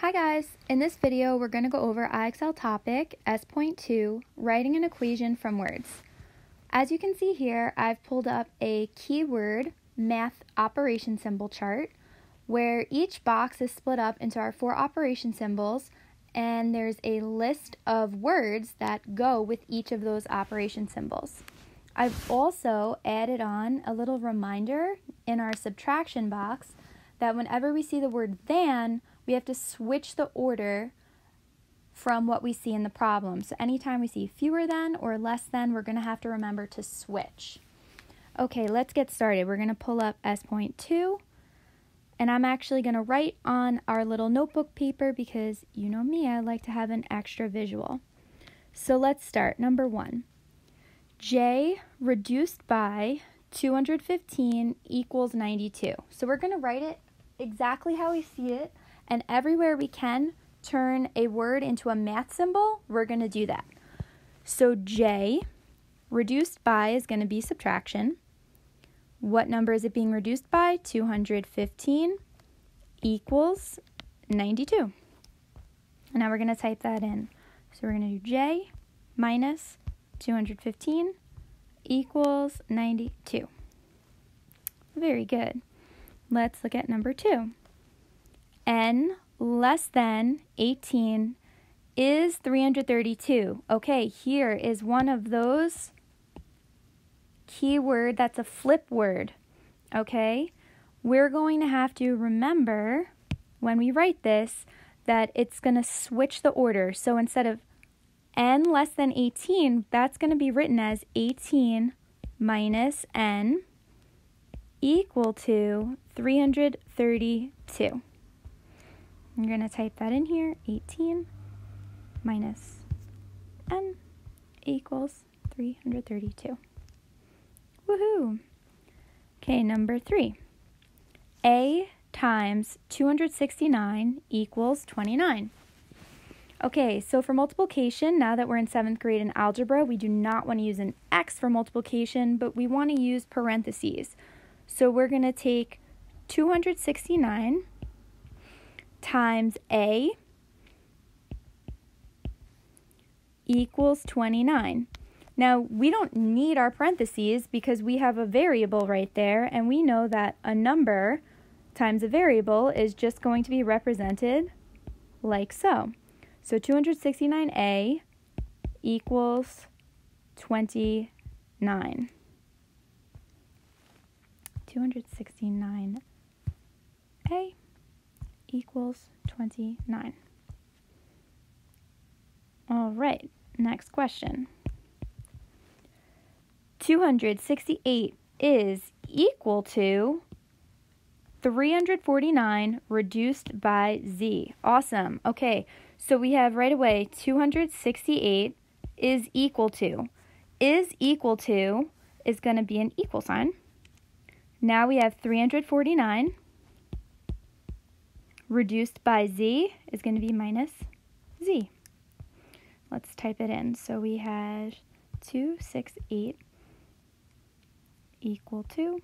Hi guys, in this video we're going to go over IXL topic S.2, writing an equation from words. As you can see here, I've pulled up a keyword math operation symbol chart where each box is split up into our four operation symbols and there's a list of words that go with each of those operation symbols. I've also added on a little reminder in our subtraction box that whenever we see the word than, we have to switch the order from what we see in the problem. So anytime we see fewer than or less than, we're going to have to remember to switch. Okay, let's get started. We're going to pull up S.2 and I'm actually going to write on our little notebook paper because you know me, I like to have an extra visual. So let's start. Number one, J reduced by 215 equals 92. So we're going to write it exactly how we see it, and everywhere we can turn a word into a math symbol, we're going to do that. So J reduced by is going to be subtraction. What number is it being reduced by? 215 equals 92. And now we're going to type that in. So we're going to do J minus 215 equals 92. Very good. Let's look at number two. N less than 18 is 332. Okay, here is one of those keyword that's a flip word. Okay? We're going to have to remember when we write this that it's going to switch the order. So instead of n less than 18, that's going to be written as 18 minus n equal to 332. I'm going to type that in here 18 minus n equals 332. Woohoo! Okay, number three. A times 269 equals 29. Okay, so for multiplication, now that we're in seventh grade in algebra, we do not want to use an x for multiplication, but we want to use parentheses. So we're going to take 269 times a equals 29. Now, we don't need our parentheses because we have a variable right there, and we know that a number times a variable is just going to be represented like so. So 269a equals 29. 269a equals 29. All right, next question. 268 is equal to 349 reduced by z. Awesome. Okay, so we have right away 268 is equal to. Is equal to is going to be an equal sign. Now we have 349 reduced by z is going to be minus z. Let's type it in. So we have 268 equal to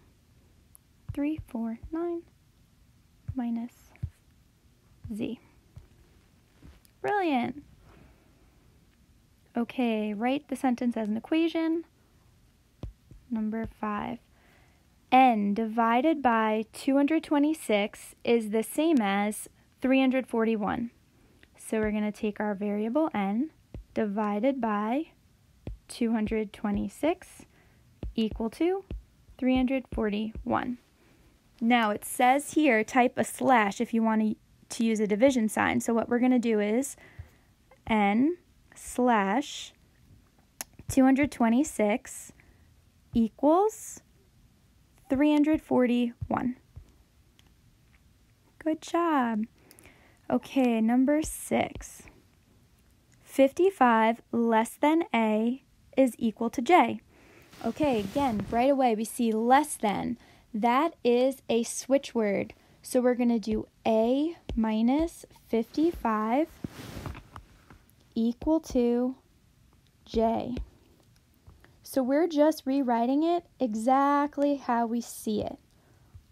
349 minus z. Brilliant. Okay, write the sentence as an equation. Number 5. N divided by 226 is the same as 341. So we're going to take our variable n divided by 226 equal to 341. Now it says here type a slash if you want to, use a division sign. So what we're going to do is n slash 226 equals 341. Good job. Okay, number six. 55 less than A is equal to J. Okay, again, right away we see less than. That is a switch word. So we're going to do A minus 55 equal to J. So we're just rewriting it exactly how we see it.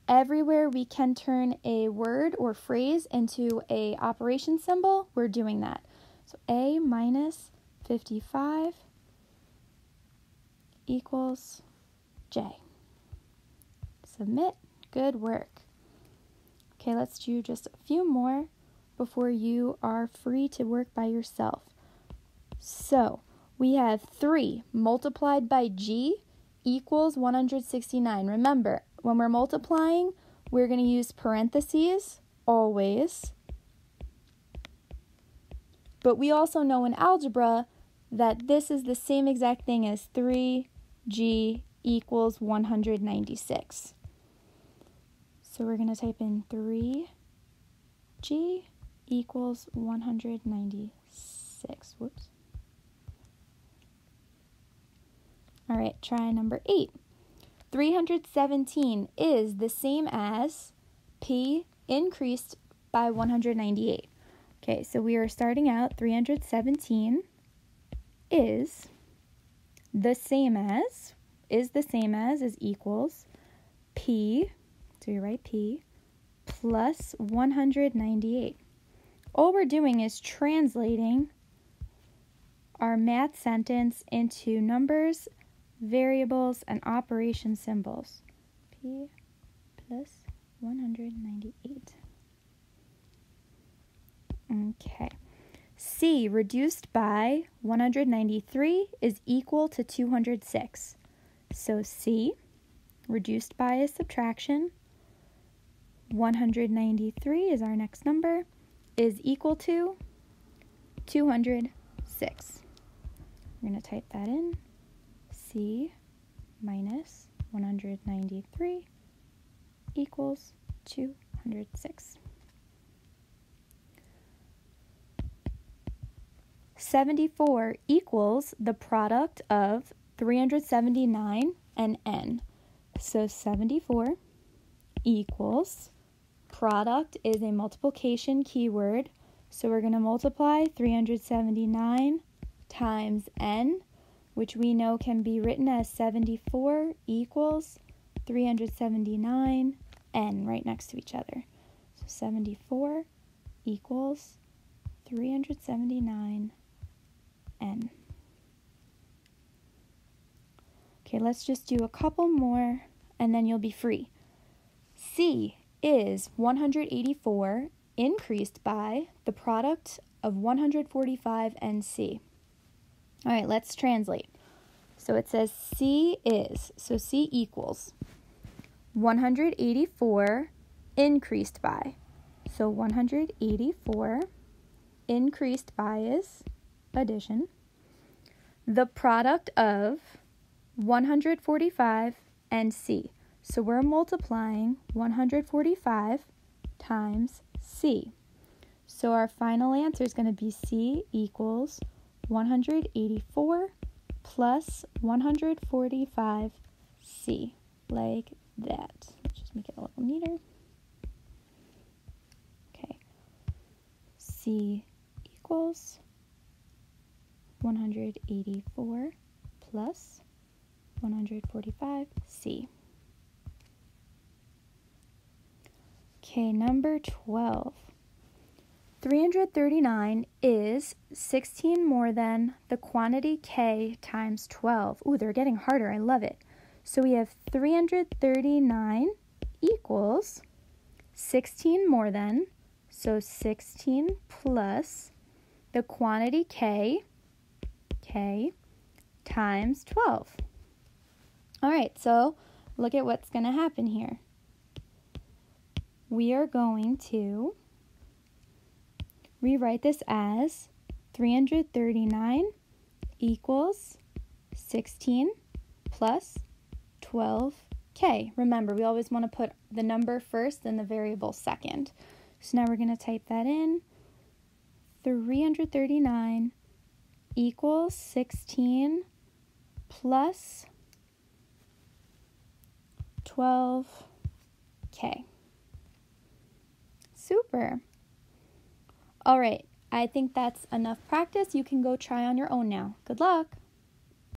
everywhere we can turn a word or phrase into a operation symbol, we're doing that. So a minus 55 equals j. Submit. Good work. Okay, let's do just a few more before you are free to work by yourself. So, we have 3 multiplied by g equals 169. Remember, when we're multiplying, we're going to use parentheses always. But we also know in algebra that this is the same exact thing as 3g equals 196. So we're going to type in 3g equals 196. Whoops. All right, try number 8. 317 is the same as p increased by 198. Okay, so we are starting out 317 is the same as, is the same as, is equals p, so you write p, plus 198. All we're doing is translating our math sentence into numbers variables, and operation symbols. P plus 198. Okay. C reduced by 193 is equal to 206. So C reduced by is subtraction. 193 is our next number, is equal to 206. We're going to type that in. C minus 193 equals 206. 74 equals the product of 379 and n. So 74 equals product is a multiplication keyword. So we're going to multiply 379 times n which we know can be written as 74 equals 379 n right next to each other. So 74 equals 379 n. Okay, let's just do a couple more and then you'll be free. C is 184 increased by the product of 145 and C. All right, let's translate. So it says C is, so C equals 184 increased by. So 184 increased by is addition. The product of 145 and C. So we're multiplying 145 times C. So our final answer is going to be C equals 184 plus 145c, like that. Let's just make it a little neater. Okay, c equals 184 plus 145c. Okay, number 12. 339 is 16 more than the quantity k times 12. Ooh, they're getting harder. I love it. So we have 339 equals 16 more than, so 16 plus the quantity k, k times 12. All right, so look at what's going to happen here. We are going to rewrite this as 339 equals 16 plus 12k. Remember, we always want to put the number first and the variable second. So now we're going to type that in. 339 equals 16 plus 12k. Super. All right, I think that's enough practice. You can go try on your own now. Good luck.